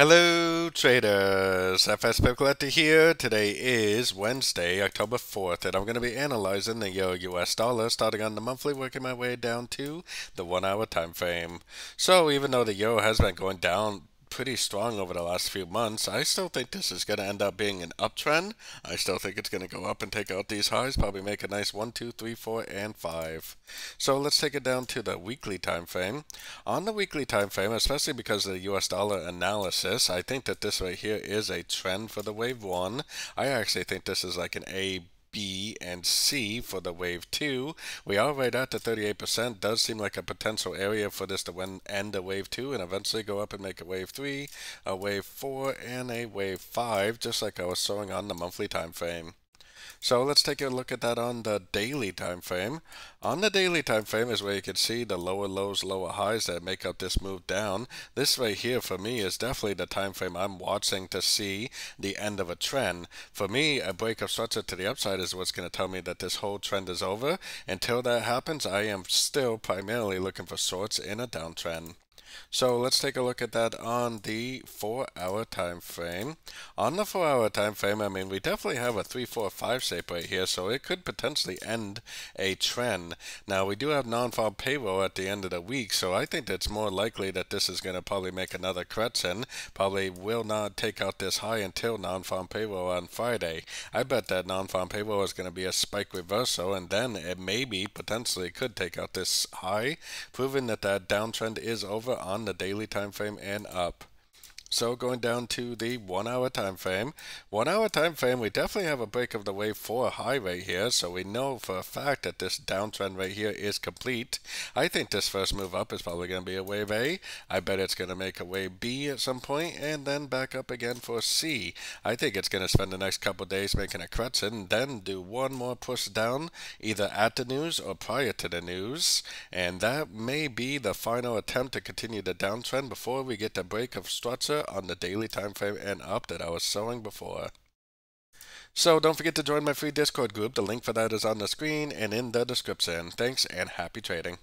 Hello traders, FX Pip Collector here. Today is Wednesday, October 4th, and I'm going to be analyzing the US dollar starting on the monthly, working my way down to the one hour time frame. So even though the Euro has been going down pretty strong over the last few months. I still think this is going to end up being an uptrend. I still think it's going to go up and take out these highs, probably make a nice 1, 2, 3, 4, and 5. So let's take it down to the weekly time frame. On the weekly time frame, especially because of the US dollar analysis, I think that this right here is a trend for the wave 1. I actually think this is like an A B, and C for the wave 2. We are right at the 38%. Does seem like a potential area for this to end a wave 2 and eventually go up and make a wave 3, a wave 4, and a wave 5, just like I was showing on the monthly time frame. So let's take a look at that on the daily time frame. On the daily time frame is where you can see the lower lows, lower highs that make up this move down. This right here for me is definitely the time frame I'm watching to see the end of a trend. For me, a break of structure to the upside is what's going to tell me that this whole trend is over. Until that happens, I am still primarily looking for shorts in a downtrend. So let's take a look at that on the four hour time frame. On the four hour time frame, I mean, we definitely have a three, four, five shape right here, so it could potentially end a trend. Now we do have non-farm payroll at the end of the week, so I think it's more likely that this is going to probably make another correction. Probably will not take out this high until non-farm payroll on Friday. I bet that non-farm payroll is going to be a spike reversal, and then it maybe potentially could take out this high, proving that that downtrend is over on the daily time frame and up. So going down to the one hour time frame. One hour time frame, we definitely have a break of the wave four high right here. So we know for a fact that this downtrend right here is complete. I think this first move up is probably going to be a wave A. I bet it's going to make a wave B at some point and then back up again for C. I think it's going to spend the next couple days making a correction and then do one more push down either at the news or prior to the news. And that may be the final attempt to continue the downtrend before we get the break of structure on the daily time frame and up that I was showing before. So don't forget to join my free Discord group. The link for that is on the screen and in the description. Thanks and happy trading.